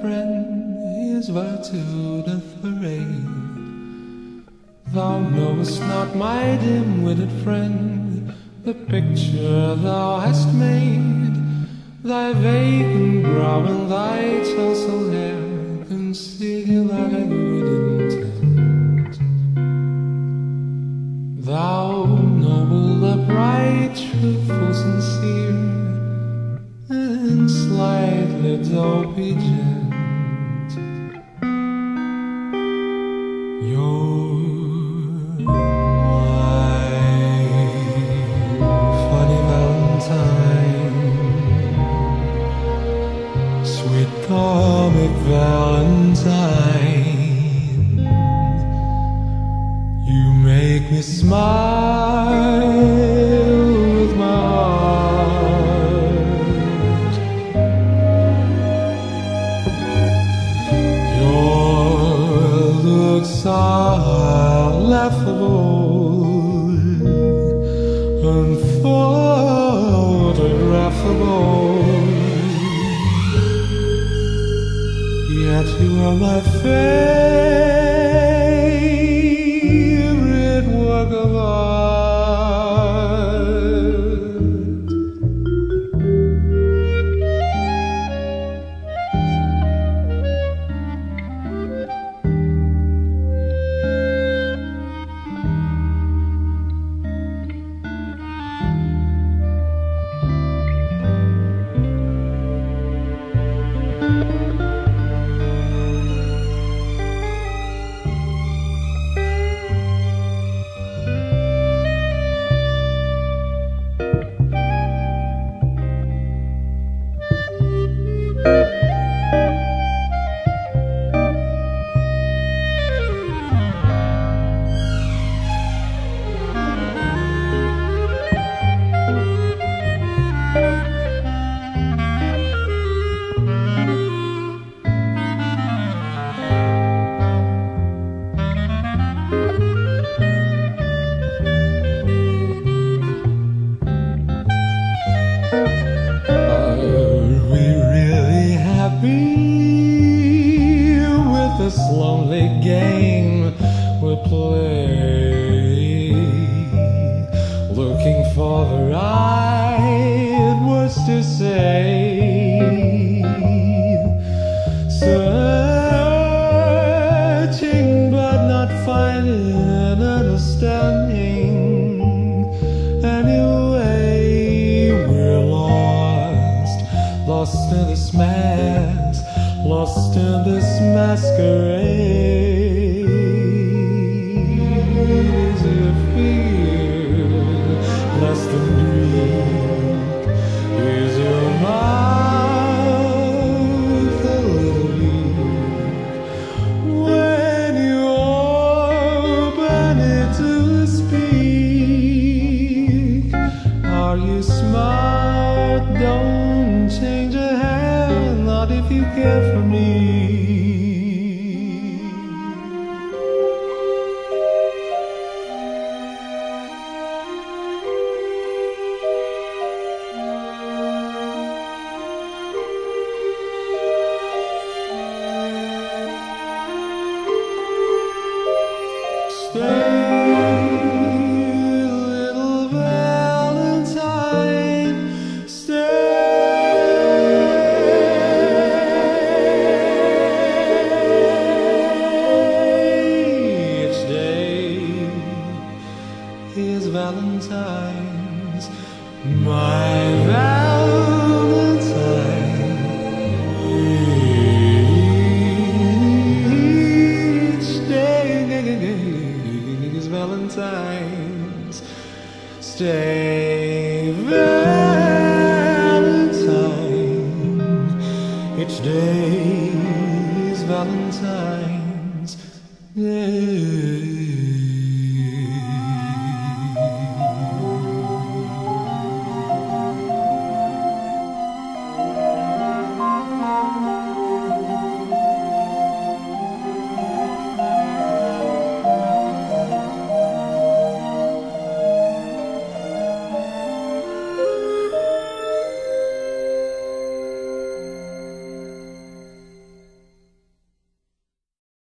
friend, his virtue doth parade. Thou knowest not, my dim-witted friend, the picture thou hast made. Thy vacant brow and thy tousled hair conceal thy good intent. Thou noble, upright, truthful, sincere, and slightly dopey gent. You make me smile with my heart. Your looks are laughable, unphotographable. Yet you are my favorite this lonely game we play? Looking for the right words to say. Searching but not finding understanding. Lost in this masquerade. Easier feel less than Greek. Is your mouth a little weak? When you open it to speak, are you smart? Don't care for me. Stay Valentine. Each day is Valentine's Day.